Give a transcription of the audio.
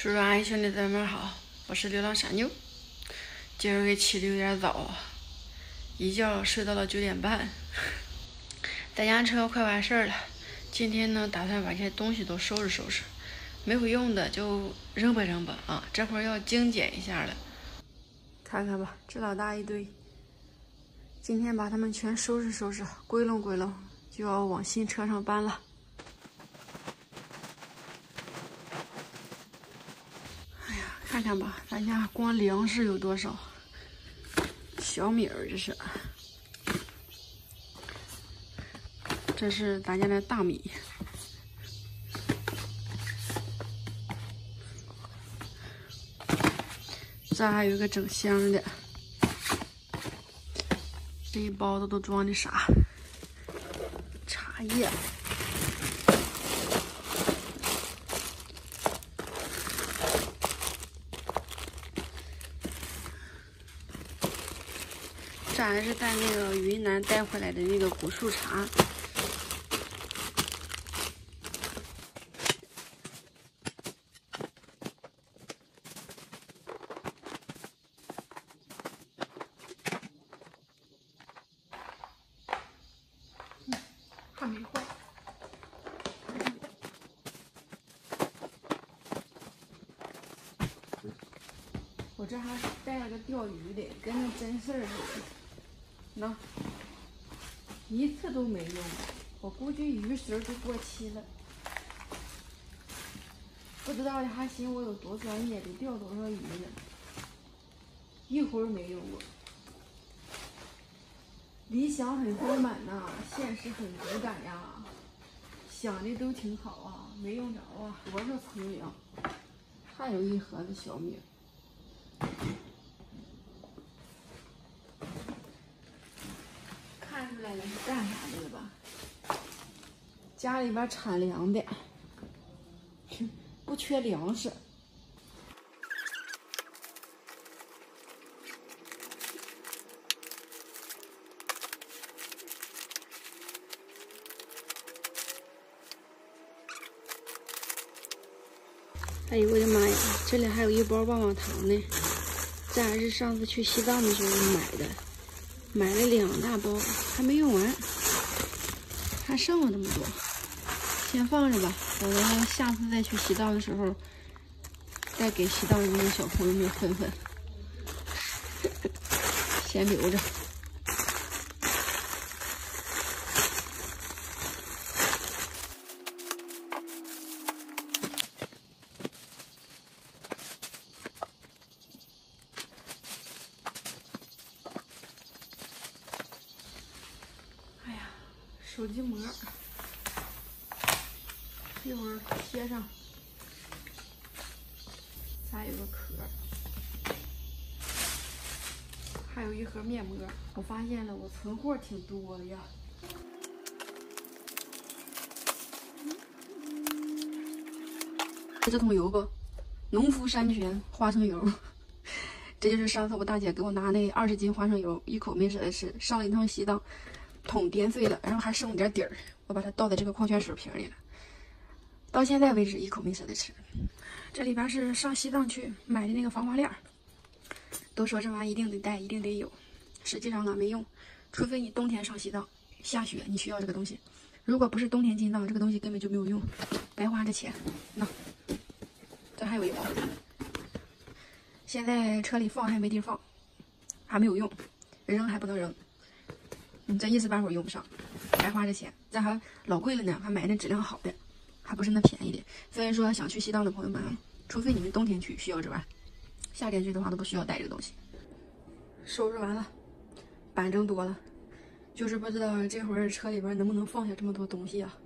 叔叔阿姨兄弟姊妹们好，我是流浪傻妞。今儿给起的有点早，一觉睡到了九点半。在家车快完事儿了，今天呢打算把这些东西都收拾收拾，没有用的就扔吧扔吧啊！这会儿要精简一下了，看看吧，这老大一堆。今天把它们全收拾收拾，归拢归拢，就要往新车上搬了。看看吧，咱家光粮食有多少？小米儿这是，这是咱家的大米，这还有一个整箱的，这一包子都装的啥？茶叶。这还是在那个云南带回来的那个古树茶。还没坏。我这还带了个钓鱼的，跟那真事儿似的。那一次都没用，我估计鱼食都过期了。不知道的还寻我有多专业，得钓多少鱼呢？一会儿没用过。理想很丰满呐，现实很骨感呀。想的都挺好啊，没用着啊。多少层粮？还有一盒子小米。是干啥的吧？家里边产粮的，不缺粮食。哎呦我的妈呀！这里还有一包棒棒糖呢，这还是上次去西藏的时候买的。买了两大包，还没用完，还剩了这么多，先放着吧，等到下次再去洗澡的时候，再给洗澡的那些小朋友们分分，先留着。手机膜，一会儿贴上，还有个壳，还有一盒面膜。我发现了，我存货挺多的呀。这桶油不？农夫山泉花生油，这就是上次我大姐给我拿那二十斤花生油，一口没舍得吃。上了一趟西藏。桶颠碎了，然后还剩了点底儿，我把它倒在这个矿泉水瓶里了。到现在为止一口没舍得吃。这里边是上西藏去买的那个防滑链，都说这玩意一定得带，一定得有。实际上俺没用，除非你冬天上西藏下雪，你需要这个东西。如果不是冬天进藏，这个东西根本就没有用，白花这钱。那这还有一包，现在车里放还没地放，还没有用，扔还不能扔。你这一时半会儿用不上，白花这钱，这还老贵了呢，还买那质量好的，还不是那便宜的。所以说，想去西藏的朋友们，除非你们冬天去需要之外，夏天去的话都不需要带这个东西。收拾完了，板正多了，就是不知道这会儿车里边能不能放下这么多东西啊。